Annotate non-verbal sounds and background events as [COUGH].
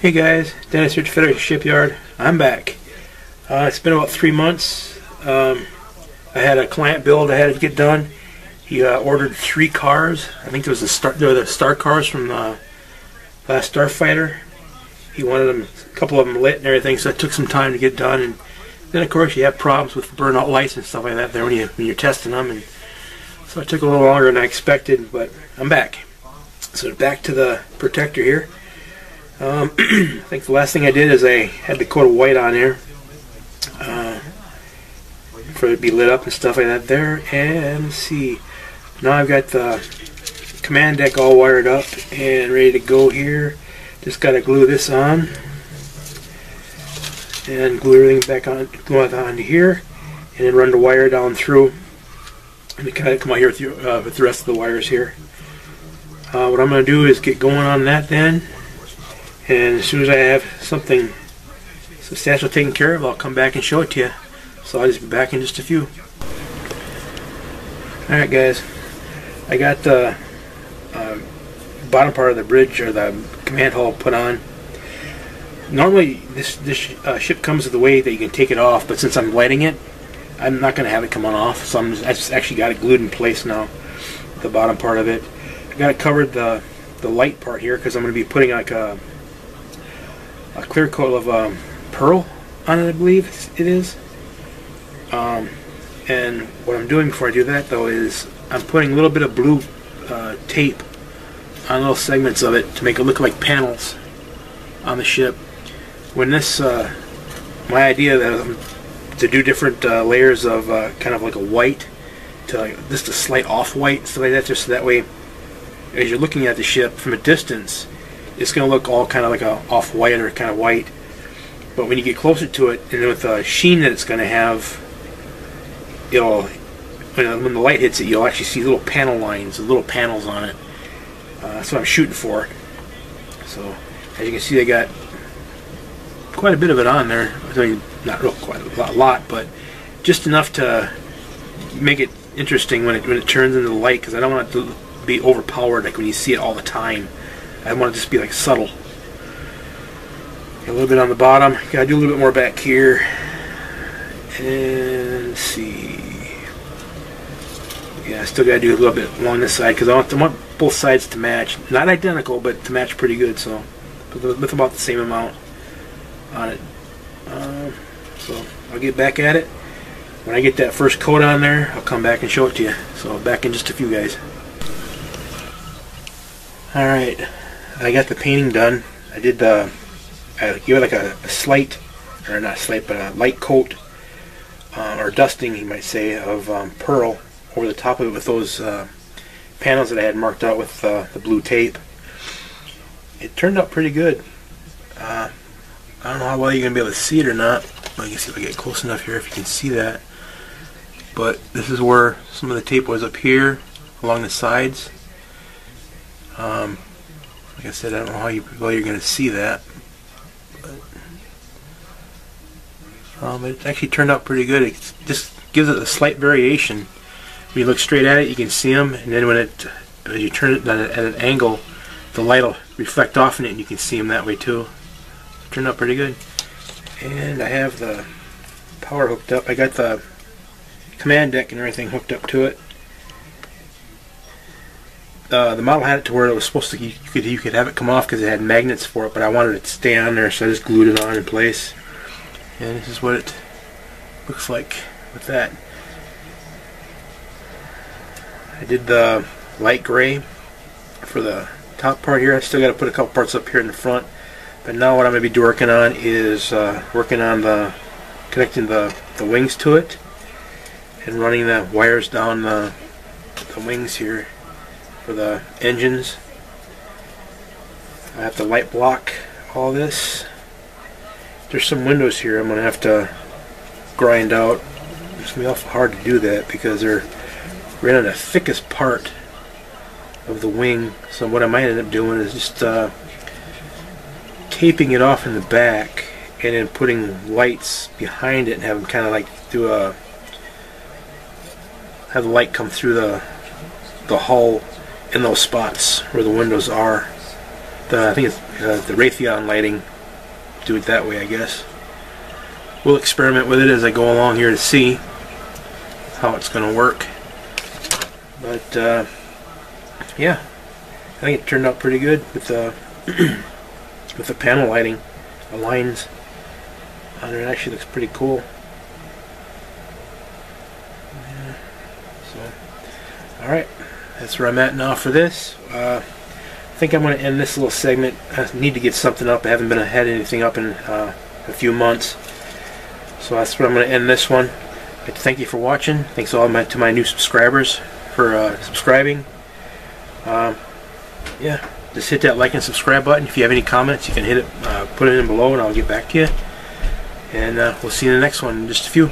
Hey guys, Dennis here at Shipyard. I'm back. Uh, it's been about three months. Um, I had a client build I had to get done. He uh, ordered three cars. I think it was the star, there were the star cars from the last Starfighter. He wanted them, a couple of them lit and everything, so it took some time to get done. And then of course you have problems with burnout lights and stuff like that there when you when you're testing them. And so it took a little longer than I expected, but I'm back. So back to the protector here. Um, [CLEARS THROAT] I think the last thing I did is I had the coat of white on there uh, for it to be lit up and stuff like that there. And see, now I've got the command deck all wired up and ready to go here. Just got to glue this on and glue everything back on, glue it onto here, and then run the wire down through. And kind of come out here with, uh, with the rest of the wires here. Uh, what I'm going to do is get going on that then. And as soon as I have something substantial taken care of, I'll come back and show it to you. So I'll just be back in just a few. Alright guys, I got the uh, bottom part of the bridge or the command hull put on. Normally this, this uh, ship comes with a way that you can take it off, but since I'm lighting it, I'm not going to have it come on off. So I'm just, I just actually got it glued in place now, the bottom part of it. I got it covered the, the light part here because I'm going to be putting like a a clear coat of um, pearl on it, I believe it is. Um, and what I'm doing before I do that, though, is I'm putting a little bit of blue uh, tape on little segments of it to make it look like panels on the ship. When this, uh, my idea that um, to do different uh, layers of uh, kind of like a white to like, just a slight off-white, stuff like that, just so that way, as you're looking at the ship from a distance, it's going to look all kind of like a off-white or kind of white. But when you get closer to it, and with the sheen that it's going to have, it'll when, the light hits it, you'll actually see little panel lines, little panels on it. Uh, that's what I'm shooting for. So as you can see, I got quite a bit of it on there. I mean, not real quite a lot, but just enough to make it interesting when it when it turns into the light. Because I don't want it to be overpowered, like when you see it all the time. I want it to just be like subtle. a little bit on the bottom. Gotta do a little bit more back here. And see. Yeah, I still gotta do a little bit along this side because I, I want, both sides to match. Not identical, but to match pretty good. So, with about the same amount on it. Um, so I'll get back at it. When I get that first coat on there, I'll come back and show it to you. So back in just a few guys. Alright, I got the painting done. I did the, I gave it like a, a slight, or not slight, but a light coat, uh, or dusting, you might say, of um, pearl over the top of it with those uh, panels that I had marked out with uh, the blue tape. It turned out pretty good. Uh, I don't know how well you're going to be able to see it or not. Let me see if I get close enough here if you can see that. But this is where some of the tape was up here along the sides. Um, like I said, I don't know how you, well you're going to see that. But, um, it actually turned out pretty good. It just gives it a slight variation. When you look straight at it, you can see them, and then when it, as you turn it at an angle, the light will reflect off in it, and you can see them that way too. It turned out pretty good. And I have the power hooked up. I got the command deck and everything hooked up to it uh, the model had it to where it was supposed to you could you could have it come off because it had magnets for it, but I wanted it to stay on there, so I just glued it on in place. And this is what it looks like with that. I did the light gray for the top part here. I still got to put a couple parts up here in the front. But now what I'm going to be working on is uh, working on the connecting the, the wings to it and running the wires down the, the wings here for the engines. I have to light block all this. There's some windows here I'm going to have to grind out. It's going to be awful hard to do that because they're right on the thickest part of the wing. So what I might end up doing is just uh, taping it off in the back and then putting lights behind it and have them kind of like do a have the light come through the the hull in those spots where the windows are. The, I think it's uh, the Raytheon lighting do it that way, I guess. We'll experiment with it as I go along here to see how it's going to work. But uh, yeah, I think it turned out pretty good with the [CLEARS THROAT] with the panel lighting, the lines on it actually looks pretty cool. Yeah, so, all right, that's where I'm at now for this. Uh, I think I'm going to end this little segment. I need to get something up. I haven't been had anything up in uh, a few months, so that's where I'm going to end this one. To thank you for watching. Thanks all my, to my new subscribers for uh, subscribing. Um, yeah, just hit that like and subscribe button. If you have any comments, you can hit it, uh, put it in below, and I'll get back to you. And uh, we'll see you in the next one in just a few.